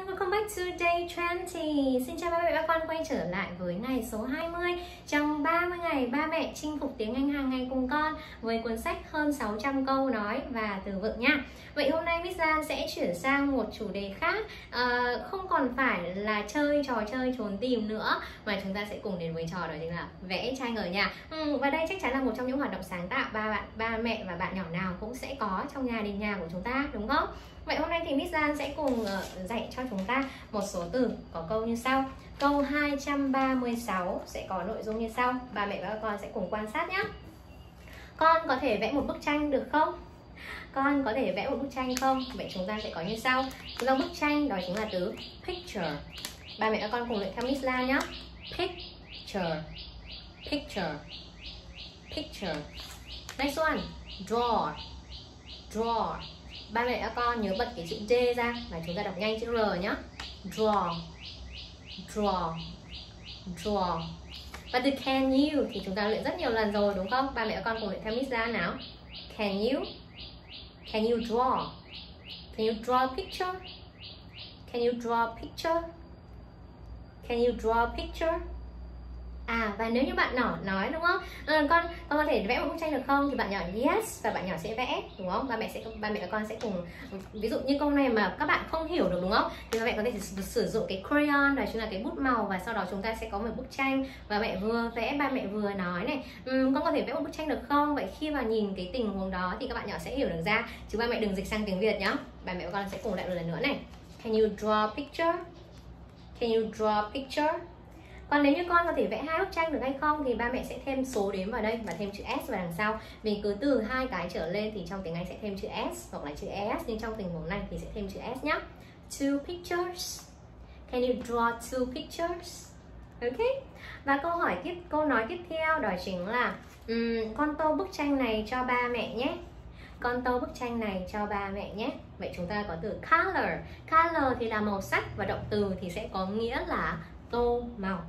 everyone, welcome back to day 20 Xin chào ba mẹ ba con quay trở lại với ngày số 20 Trong 30 ngày ba mẹ chinh phục tiếng Anh hàng ngày cùng con Với cuốn sách hơn 600 câu nói và từ vựng nha. Vậy hôm nay Miss Lan sẽ chuyển sang một chủ đề khác. À, Không còn phải là chơi trò chơi trốn tìm nữa Mà chúng ta sẽ cùng đến với trò đó chính là vẽ tranh ở nhà. Ừ, Và đây chắc chắn là một trong những hoạt động sáng tạo ba bạn, ba mẹ và bạn nhỏ nào cũng sẽ có trong nhà đình nhà của chúng ta đúng không? Vậy hôm nay thì Miss Lan sẽ cùng ờ, dạy cho chúng ta một số từ có câu như sau. Câu 236 sẽ có nội dung như sau. Bà mẹ và các con sẽ cùng quan sát nhé. Con có thể vẽ một bức tranh được không? Con có thể vẽ một bức tranh không? Vậy chúng ta sẽ có như sau. Trong bức tranh đó chính là từ picture. Ba mẹ và con cùng luyện theo Miss La nhé. Picture. Picture. Picture. Next one. Draw. Draw ba mẹ các con nhớ bật cái chữ D ra và chúng ta đọc nhanh chữ R nhé draw. Draw. Draw. Và từ can you thì chúng ta luyện rất nhiều lần rồi, đúng không? Ba mẹ các con cùng luyện theo Miss ra nào. Can you? Can you draw? Can you draw a picture? Can you draw a picture? Can you draw a picture? À và nếu như bạn nhỏ nói đúng không? À, con con có thể vẽ một bức tranh được không? Thì bạn nhỏ yes và bạn nhỏ sẽ vẽ đúng không? Ba mẹ sẽ ba mẹ và con sẽ cùng ví dụ như câu này mà các bạn không hiểu được đúng không? Thì ba mẹ có thể sử dụng cái crayon đó chính là cái bút màu và sau đó chúng ta sẽ có một bức tranh và mẹ vừa vẽ ba mẹ vừa nói này. Um, con có thể vẽ một bức tranh được không? Vậy khi mà nhìn cái tình huống đó thì các bạn nhỏ sẽ hiểu được ra. Chứ ba mẹ đừng dịch sang tiếng việt nhá. Ba mẹ và con sẽ cùng lại một lần nữa này. Can you draw a picture? Can you draw a picture? Còn nếu như con có thể vẽ hai bức tranh được hay không thì ba mẹ sẽ thêm số đếm vào đây và thêm chữ s vào đằng sau. Vì cứ từ hai cái trở lên thì trong tiếng anh sẽ thêm chữ s hoặc là chữ es nhưng trong tình huống này thì sẽ thêm chữ s nhé two pictures. Can you draw two pictures? Ok. Và câu hỏi tiếp câu nói tiếp theo đó chính là um, con tô bức tranh này cho ba mẹ nhé. Con tô bức tranh này cho ba mẹ nhé. Vậy chúng ta có từ color. Color thì là màu sắc và động từ thì sẽ có nghĩa là tô màu.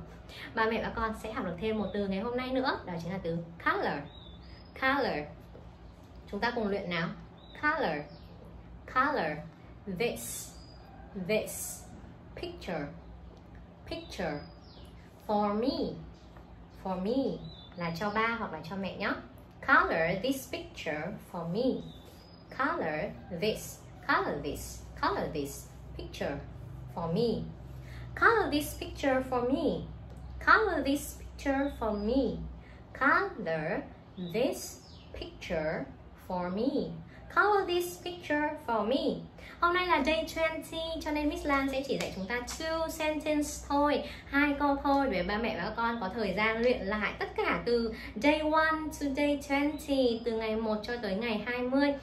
Ba mẹ và con sẽ học được thêm một từ ngày hôm nay nữa, đó chính là từ color. Color. Chúng ta cùng luyện nào. Color. Color. This. This. Picture. Picture. For me. For me. Là cho ba hoặc là cho mẹ nhé. Color this picture for me. Color this. Color this. Color this picture for me color this picture for me Color this picture for me. Color this picture for me. Color this picture for me. Hôm nay là day 20 cho nên Miss Lan sẽ chỉ dạy chúng ta two sentence thôi, hai câu thôi để ba mẹ và các con có thời gian luyện lại tất cả từ day 1 to day 20 từ ngày 1 cho tới ngày 20.